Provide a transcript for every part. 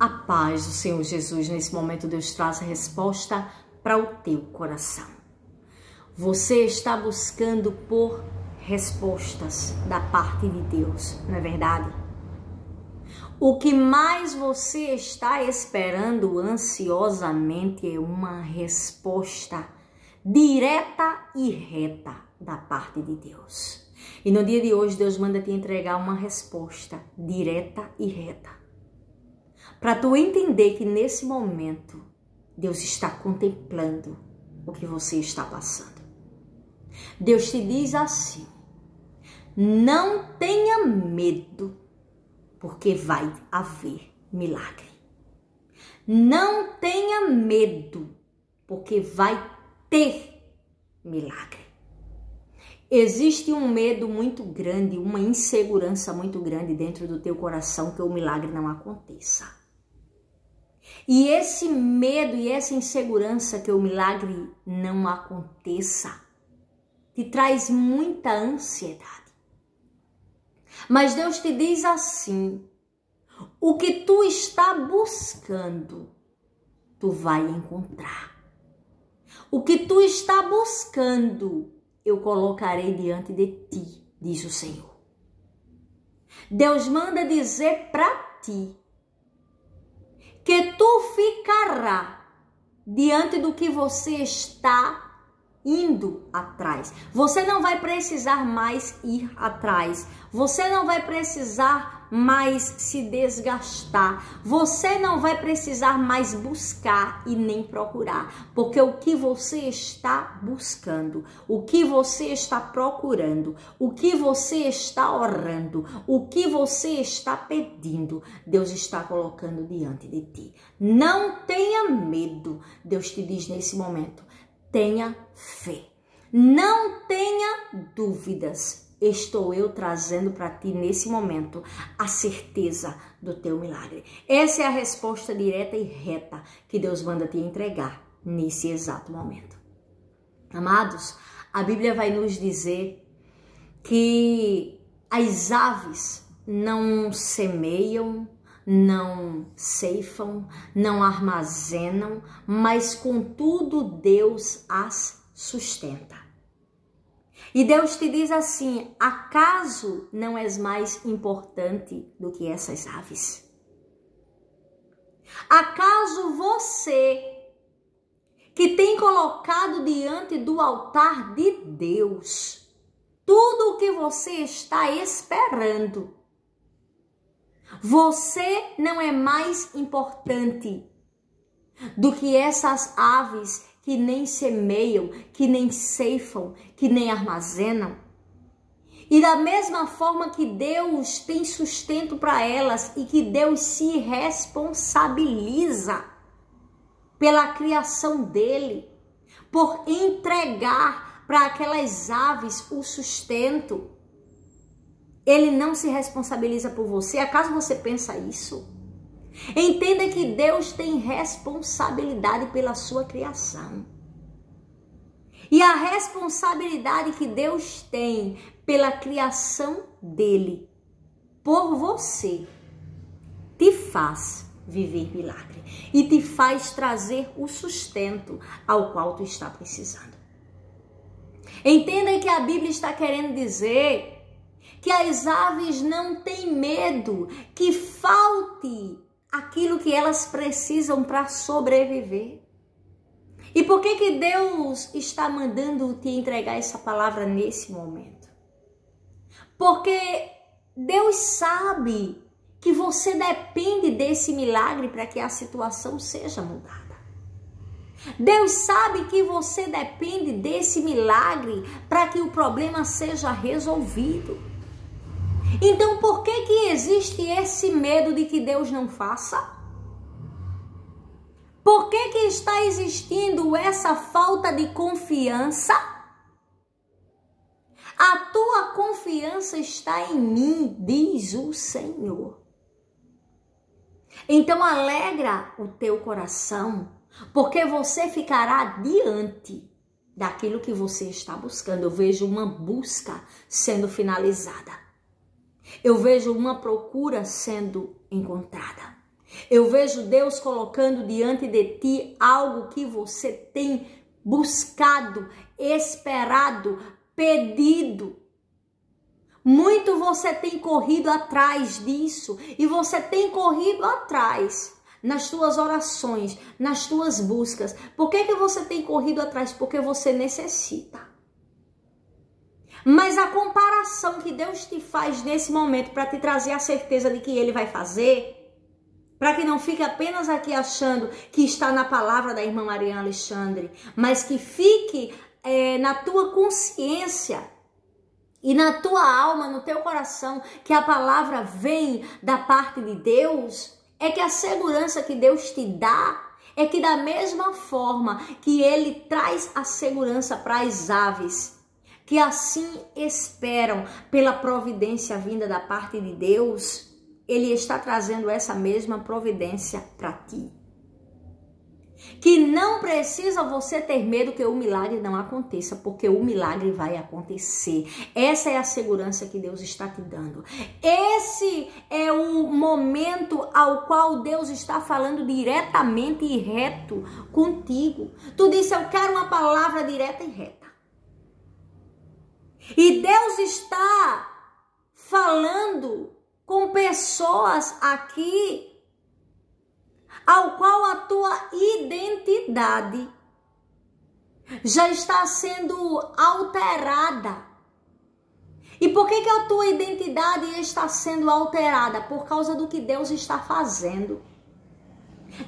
A paz do Senhor Jesus, nesse momento Deus traz a resposta para o teu coração. Você está buscando por respostas da parte de Deus, não é verdade? O que mais você está esperando ansiosamente é uma resposta direta e reta da parte de Deus. E no dia de hoje, Deus manda te entregar uma resposta direta e reta. Para tu entender que nesse momento, Deus está contemplando o que você está passando. Deus te diz assim: não tenha medo, porque vai haver milagre. Não tenha medo, porque vai ter milagre. Existe um medo muito grande, uma insegurança muito grande dentro do teu coração que o milagre não aconteça. E esse medo e essa insegurança que o milagre não aconteça te traz muita ansiedade. Mas Deus te diz assim: o que tu está buscando, tu vai encontrar. O que tu está buscando, eu colocarei diante de ti, diz o Senhor. Deus manda dizer para ti que tu ficará diante do que você está indo atrás. Você não vai precisar mais ir atrás. Você não vai precisar mais se desgastar. Você não vai precisar mais buscar e nem procurar, porque o que você está buscando, o que você está procurando, o que você está orando, o que você está pedindo, Deus está colocando diante de ti. Não tenha medo. Deus te diz nesse momento: tenha fé. Não tenha dúvidas. Estou eu trazendo para ti nesse momento a certeza do teu milagre. Essa é a resposta direta e reta que Deus manda te entregar nesse exato momento. Amados, a Bíblia vai nos dizer que as aves não semeiam, não ceifam, não armazenam, mas contudo Deus as sustenta. E Deus te diz assim: acaso não és mais importante do que essas aves? Acaso você que tem colocado diante do altar de Deus tudo o que você está esperando, você não é mais importante do que essas aves que nem semeiam, que nem ceifam, que nem armazenam. E da mesma forma que Deus tem sustento para elas e que Deus se responsabiliza pela criação dele, por entregar para aquelas aves o sustento, ele não se responsabiliza por você. Acaso você pensa isso? Entenda que Deus tem responsabilidade pela sua criação. E a responsabilidade que Deus tem pela criação dele por você te faz viver milagre e te faz trazer o sustento ao qual tu está precisando. Entenda que a Bíblia está querendo dizer que as aves não têm medo que falte aquilo que elas precisam para sobreviver. E por que que Deus está mandando te entregar essa palavra nesse momento? Porque Deus sabe que você depende desse milagre para que a situação seja mudada. Deus sabe que você depende desse milagre para que o problema seja resolvido. Então, por que que existe esse medo de que Deus não faça? Por que que está existindo essa falta de confiança? A tua confiança está em mim, diz o Senhor. Então alegra o teu coração, porque você ficará diante daquilo que você está buscando. Eu vejo uma busca sendo finalizada. Eu vejo uma procura sendo encontrada. Eu vejo Deus colocando diante de ti algo que você tem buscado, esperado, pedido. Muito você tem corrido atrás disso e você tem corrido atrás nas tuas orações, nas tuas buscas. Por que, que você tem corrido atrás? Porque você necessita. Mas a comparação que Deus te faz nesse momento para te trazer a certeza de que Ele vai fazer, para que não fique apenas aqui achando que está na palavra da irmã Maria Alexandre, mas que fique é, na tua consciência e na tua alma, no teu coração, que a palavra vem da parte de Deus, é que a segurança que Deus te dá é que da mesma forma que ele traz a segurança para as aves, que assim esperam pela providência vinda da parte de Deus, ele está trazendo essa mesma providência para ti que não precisa você ter medo que o milagre não aconteça, porque o milagre vai acontecer. Essa é a segurança que Deus está te dando. Esse é o momento ao qual Deus está falando diretamente e reto contigo. Tu disse: Eu quero uma palavra direta e reta. E Deus está falando com pessoas aqui ao qual a tua identidade já está sendo alterada. E por que, que a tua identidade está sendo alterada? Por causa do que Deus está fazendo.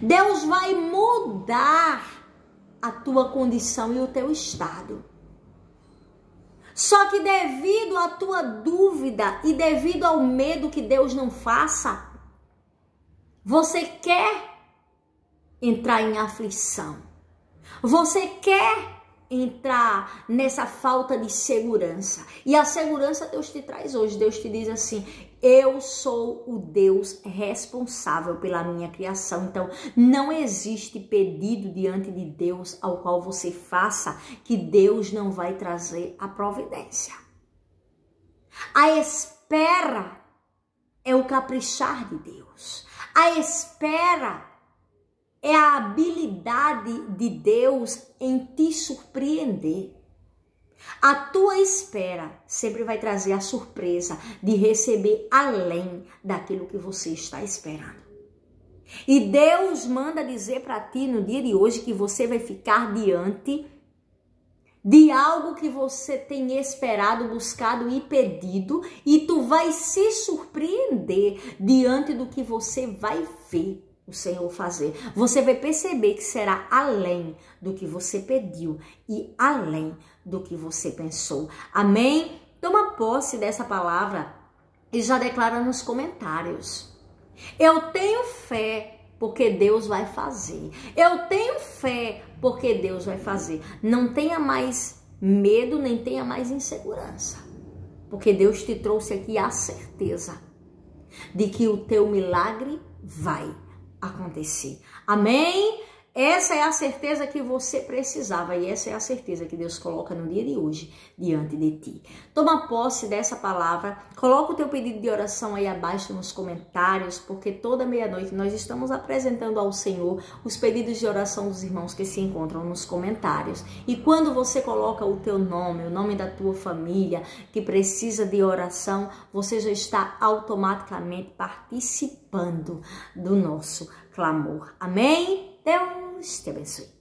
Deus vai mudar a tua condição e o teu estado. Só que devido à tua dúvida e devido ao medo que Deus não faça, você quer entrar em aflição. Você quer entrar nessa falta de segurança. E a segurança Deus te traz hoje. Deus te diz assim: eu sou o Deus responsável pela minha criação. Então, não existe pedido diante de Deus ao qual você faça que Deus não vai trazer a providência. A espera é o caprichar de Deus. A espera é a habilidade de Deus em te surpreender. A tua espera sempre vai trazer a surpresa de receber além daquilo que você está esperando. E Deus manda dizer para ti no dia de hoje que você vai ficar diante de algo que você tem esperado, buscado e pedido, e tu vai se surpreender diante do que você vai ver o Senhor fazer. Você vai perceber que será além do que você pediu e além do que você pensou. Amém? Toma posse dessa palavra e já declara nos comentários. Eu tenho fé porque Deus vai fazer. Eu tenho fé porque Deus vai fazer. Não tenha mais medo, nem tenha mais insegurança. Porque Deus te trouxe aqui a certeza de que o teu milagre vai acontecer. Amém? Essa é a certeza que você precisava e essa é a certeza que Deus coloca no dia de hoje diante de ti. Toma posse dessa palavra, coloca o teu pedido de oração aí abaixo nos comentários, porque toda meia-noite nós estamos apresentando ao Senhor os pedidos de oração dos irmãos que se encontram nos comentários. E quando você coloca o teu nome, o nome da tua família que precisa de oração, você já está automaticamente participando do nosso clamor. Amém? Deus te abençoe.